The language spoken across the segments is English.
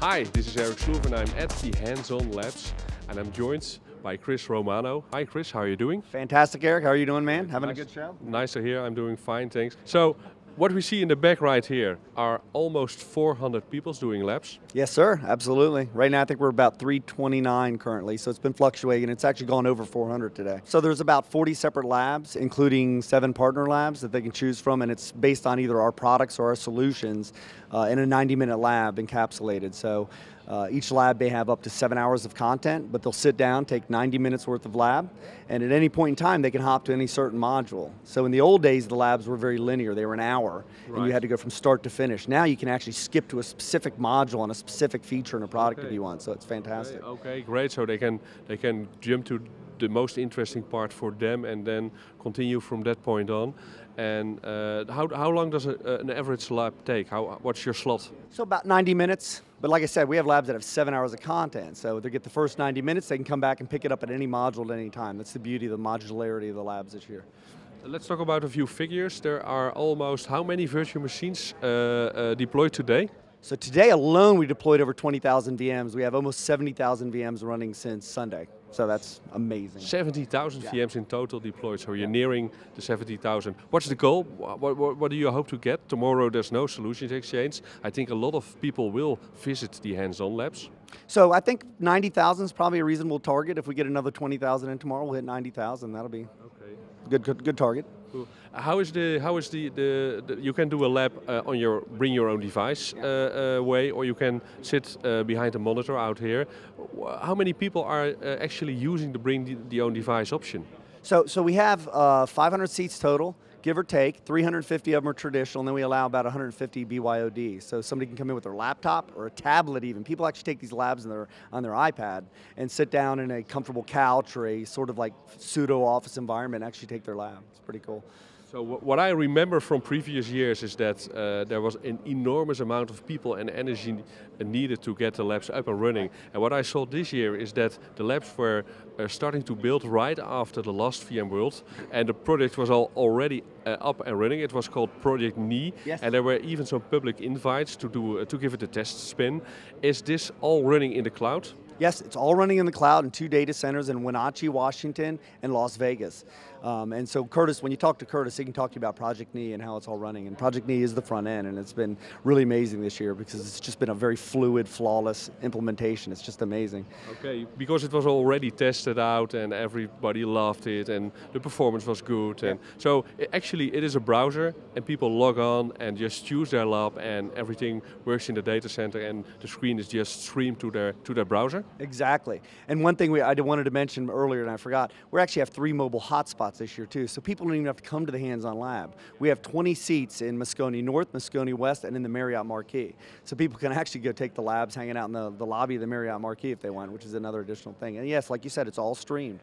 Hi, this is Eric Sloof and I'm at the Hands-On Labs and I'm joined by Chris Romano. Hi Chris, how are you doing? Fantastic, Eric. How are you doing, man? Having nice, a good show? Nice to hear. I'm doing fine, thanks. So, what we see in the back right here are almost 400 people doing labs. Yes, sir. Absolutely. Right now, I think we're about 329 currently, so it's been fluctuating. It's actually gone over 400 today. So there's about 40 separate labs, including seven partner labs that they can choose from, and it's based on either our products or our solutions uh, in a 90-minute lab encapsulated. So uh, each lab may have up to seven hours of content, but they'll sit down, take 90 minutes worth of lab, and at any point in time, they can hop to any certain module. So in the old days, the labs were very linear. They were an hour, right. and you had to go from start to finish. Now you can actually skip to a specific module on a specific feature in a product okay. if you want, so it's fantastic. Okay, okay, great. So they can, they can jump to the most interesting part for them and then continue from that point on. And uh, how, how long does a, an average lab take? How, what's your slot? So about 90 minutes. But like I said, we have labs that have seven hours of content. So they get the first 90 minutes, they can come back and pick it up at any module at any time. That's the beauty of the modularity of the labs this year. Let's talk about a few figures. There are almost how many virtual machines uh, uh, deployed today? So today alone we deployed over 20,000 VMs. We have almost 70,000 VMs running since Sunday. So that's amazing. 70,000 yeah. VMs in total deployed, so you're yeah. nearing the 70,000. What's the goal? What, what, what, do you hope to get? Tomorrow there's no solutions exchange. I think a lot of people will visit the hands-on labs. So I think 90,000 is probably a reasonable target. If we get another 20,000 in tomorrow, we'll hit 90,000. That'll be okay. good, good, good target. Cool. How is the how is the, the, the you can do a lab uh, on your bring your own device uh, uh, way, or you can sit uh, behind a monitor out here. How many people are uh, actually using the bring the, the, own device option? So so we have uh, 500 seats total give or take. 350 of them are traditional, and then we allow about 150 BYOD. So somebody can come in with their laptop or a tablet even. People actually take these labs on their, on their iPad and sit down in a comfortable couch or a sort of like pseudo office environment actually take their lab. It's pretty cool. So what I remember from previous years is that uh, there was an enormous amount of people and energy needed to get the labs up and running. And what I saw this year is that the labs were uh, starting to build right after the last VMworld, and the project was all already uh, up and running. It was called Project NEE, yes. and there were even some public invites to do uh, to give it a test spin. Is this all running in the cloud? Yes, it's all running in the cloud in two data centers in Wenatchee, Washington, and Las Vegas. Um, and so Curtis, when you talk to Curtis, he can talk to you about Project NEE and how it's all running. And Project NEE is the front end, and it's been really amazing this year because it's just been a very fluid, flawless implementation. It's just amazing. Okay, because it was already tested out and everybody loved it and the performance was good. And so it, actually it is a browser and people log on and just choose their lab and everything works in the data center and the screen is just streamed to their, to their browser? Exactly. And one thing we, I wanted to mention earlier and I forgot, we actually have three mobile hotspots this year too, so people don't even have to come to the hands-on lab. We have 20 seats in Moscone North, Moscone West, and in the Marriott Marquis. So people can actually go take the labs hanging out in the, the lobby of the Marriott Marquis if they want, which is another additional thing. And yes, like you said, it's all streamed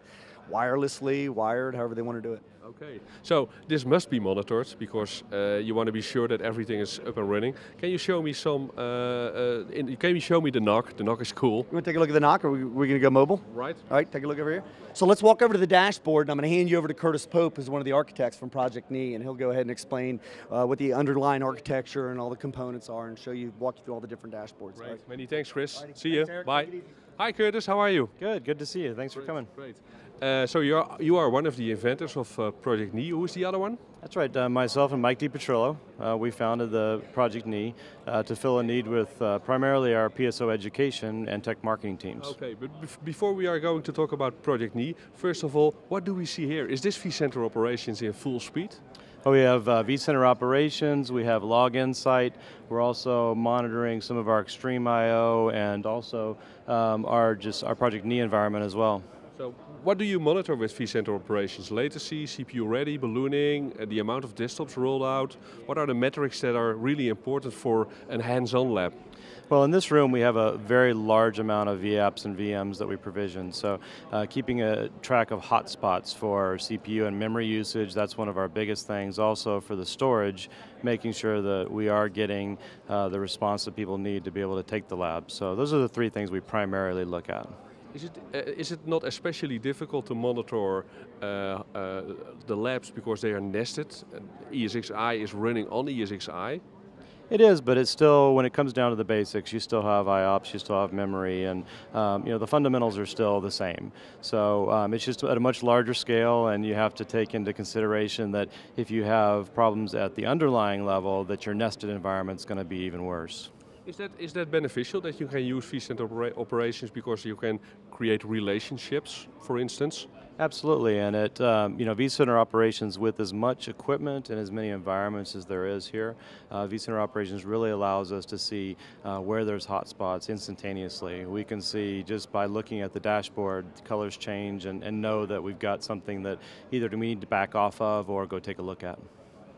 wirelessly, wired, however they want to do it. Okay, so this must be monitored because uh, you want to be sure that everything is up and running. Can you show me some, uh, uh, in, can you show me the NOC? The NOC is cool. You want to take a look at the NOC or are we, we going to go mobile? Right. All right, take a look over here. So let's walk over to the dashboard and I'm going to hand you over to Curtis Pope, who's one of the architects from Project NEE, and he'll go ahead and explain uh, what the underlying architecture and all the components are and show you, walk you through all the different dashboards. Right, right. many thanks Chris. Alrighty. See you, bye. Hi Curtis, how are you? Good, good to see you. Thanks great, for coming. Great. Uh, so you are, you are one of the inventors of uh, Project NEE. Who is the other one? That's right, uh, myself and Mike DiPetrillo. Uh, we founded the Project NEE uh, to fill a need with uh, primarily our PSO education and tech marketing teams. Okay, but before we are going to talk about Project NEE, first of all, what do we see here? Is this vCenter operations in full speed? Oh, we have uh, vCenter operations, we have Log Insight, we're also monitoring some of our XtremIO and also um, our just our Project NEE environment as well. So what do you monitor with vCenter operations? Latency, CPU ready, ballooning, uh, the amount of desktops rolled out? What are the metrics that are really important for a hands-on lab? Well, in this room we have a very large amount of VApps and VMs that we provision. So uh, keeping a track of hotspots for CPU and memory usage, that's one of our biggest things. Also for the storage, making sure that we are getting uh, the response that people need to be able to take the lab. So those are the three things we primarily look at. Is it, uh, is it not especially difficult to monitor uh, uh, the labs because they are nested? ESXi is running on ESXi? It is, but it's still, when it comes down to the basics, you still have IOPS, you still have memory, and um, you know the fundamentals are still the same. So um, it's just at a much larger scale, and you have to take into consideration that if you have problems at the underlying level, that your nested environment's going to be even worse. Is that is that beneficial that you can use vCenter opera operations because you can create relationships, for instance? Absolutely, and it um, you know vCenter operations with as much equipment and as many environments as there is here, uh, vCenter operations really allows us to see uh, where there's hotspots instantaneously. We can see just by looking at the dashboard, colors change, and, and know that we've got something that either we need to back off of or go take a look at.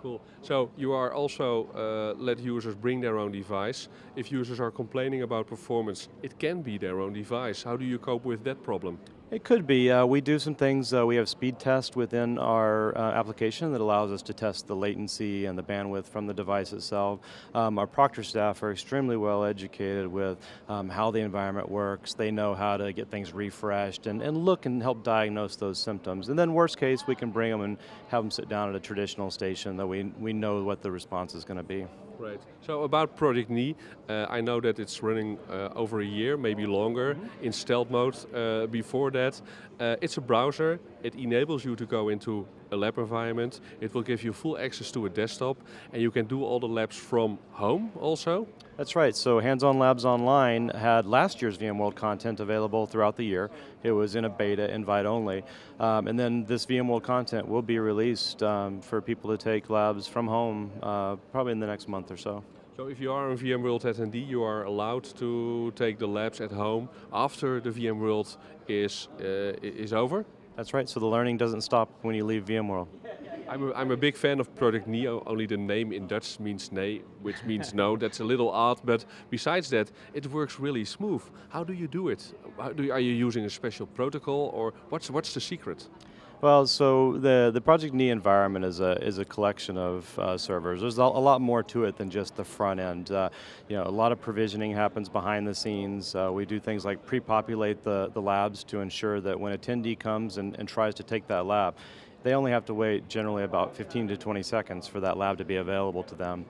Cool. So you are also uh, let users bring their own device. If users are complaining about performance, it can be their own device. How do you cope with that problem? It could be. Uh, we do some things, uh, we have speed test within our uh, application that allows us to test the latency and the bandwidth from the device itself. Um, our Proctor staff are extremely well educated with um, how the environment works. They know how to get things refreshed and, and look and help diagnose those symptoms. And then worst case, we can bring them and have them sit down at a traditional station that we, we know what the response is going to be. Right. So about Project NEE, uh, I know that it's running uh, over a year, maybe longer, mm -hmm. in stealth mode. Uh, before that, uh, it's a browser. It enables you to go into a lab environment. It will give you full access to a desktop, and you can do all the labs from home also. That's right, so Hands-On Labs Online had last year's VMworld content available throughout the year. It was in a beta, invite only. Um, and then this VMworld content will be released um, for people to take labs from home uh, probably in the next month or so. So if you are a VMworld attendee, you are allowed to take the labs at home after the VMworld is, uh, is over? That's right, so the learning doesn't stop when you leave VMworld. I'm a, I'm a big fan of Project NEE, only the name in Dutch means nee, which means no, that's a little odd, but besides that, it works really smooth. How do you do it? Do you, are you using a special protocol, or what's, what's the secret? Well, so the, the Project NEE environment is a, is a collection of uh, servers. There's a, a, lot more to it than just the front end. Uh, you know, a lot of provisioning happens behind the scenes. Uh, we do things like pre-populate the, the labs to ensure that when attendee comes and, and tries to take that lab, they only have to wait generally about 15 to 20 seconds for that lab to be available to them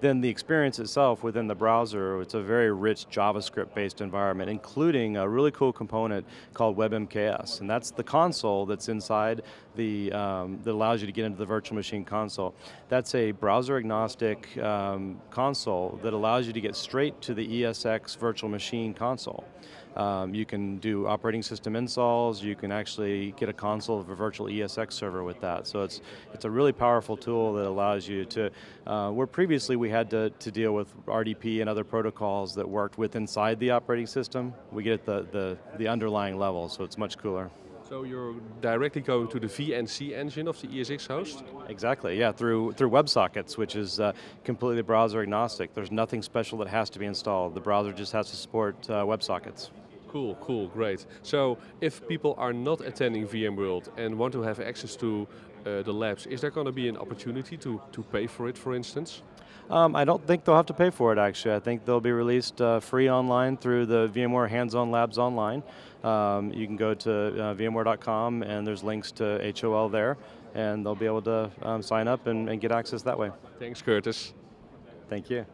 then the experience itself within the browser, it's a very rich JavaScript-based environment, including a really cool component called WebMKS, and that's the console that's inside the, um, that allows you to get into the virtual machine console. That's a browser-agnostic um, console that allows you to get straight to the ESX virtual machine console. Um, you can do operating system installs, you can actually get a console of a virtual ESX server with that. So it's, it's a really powerful tool that allows you to, uh, where previously we had to, to deal with RDP and other protocols that worked with inside the operating system, we get at the, the, the underlying level, so it's much cooler. So you're directly going to the VNC engine of the ESX host? Exactly, yeah, through through WebSockets, which is uh, completely browser agnostic. There's nothing special that has to be installed. The browser just has to support uh, WebSockets. Cool, cool, great. So if people are not attending VMworld and want to have access to uh, the labs, is there going to be an opportunity to, to pay for it, for instance? Um, I don't think they'll have to pay for it actually. I think they'll be released uh, free online through the VMware Hands-On Labs online. Um, you can go to uh, VMware.com and there's links to HOL there and they'll be able to um, sign up and, and get access that way. Thanks Curtis. Thank you.